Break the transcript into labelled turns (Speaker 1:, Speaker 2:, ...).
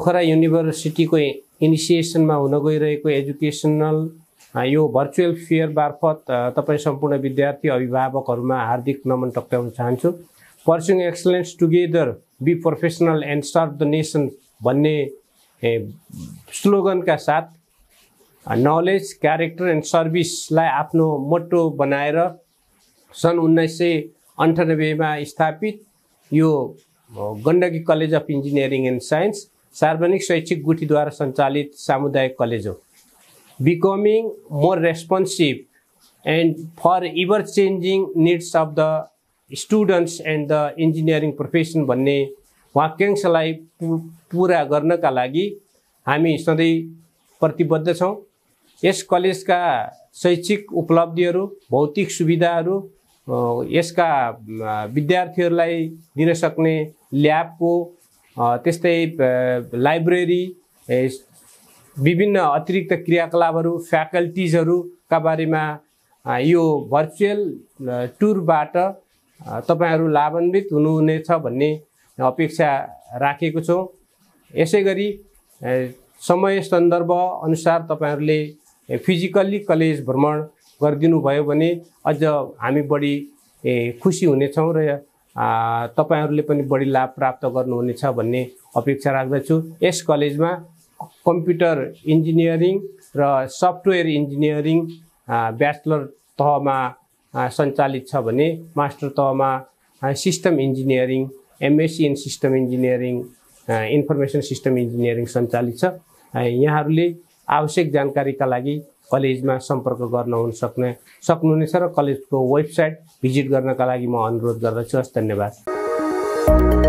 Speaker 1: पोखरा युनिभर्सिटीको इनिसिएसनमा हुन गइरहेको एजुकेसनल यो भर्चुअल फेयर मार्फत तपाईँ सम्पूर्ण विद्यार्थी अभिभावकहरूमा हार्दिक नमन टक्राउन चाहन्छु। Pursuing excellence together be professional and serve the nation भन्ने स्लोगनका साथ नलेज क्यारेक्टर एन्ड सर्भिसलाई आफ्नो मोटो बनाएर सन् उन्नाइस सय अन्ठानब्बेमा स्थापित यो Gandaki college of engineering and science सार्वजनिक शैक्षिक गुठीद्वारा सञ्चालित सामुदायिक कलेज हो। Becoming more responsive and for ever changing needs of the students and the engineering profession भन्ने वाक्यांशलाई पुरा गर्नका लागि हामी सधैँ प्रतिबद्ध छौँ। यस कलेजका शैक्षिक उपलब्धिहरू भौतिक सुविधाहरू यसका विद्यार्थीहरूलाई दिन सक्ने ल्याबको त्यस्तै लाइब्रेरी विभिन्न अतिरिक्त क्रियाकलापहरू फ्याकल्टिजहरूका बारेमा यो भर्चुअल टुरबाट तपाईँहरू लाभान्वित हुनुहुनेछ भन्ने अपेक्षा राखेको छौँ। यसै गरी समय सन्दर्भ अनुसार तपाईँहरूले फिजिकल्ली कलेज भ्रमण गरिदिनु भयो भने अझ हामी बढी खुसी हुनेछौँ र तपाईँहरूले पनि बढी लाभ प्राप्त गर्नुहुनेछ भन्ने अपेक्षा राख्दछु। यस कलेजमा कम्प्युटर इन्जिनियरिङ र सफ्टवेयर इन्जिनियरिङ ब्याचलर तहमा सञ्चालित छ भने मास्टर तहमा system engineering MSc in system engineering information system engineering सञ्चालित छ। यहाँहरूले आवश्यक जानकारीका लागि कलेजमा सम्पर्क गर्न हुन सक्ने सक्नुहुनेछ र कलेजको वेबसाइट भिजिट गर्नका लागि म अनुरोध गर्दछु। हस् धन्यवाद।